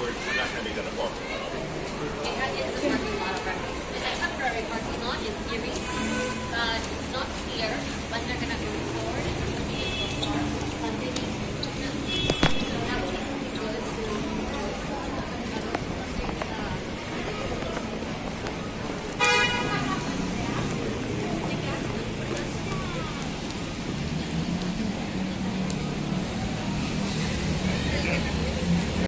we're, we're not to a parking lot. It is parking lot. It's a temporary parking lot in theory.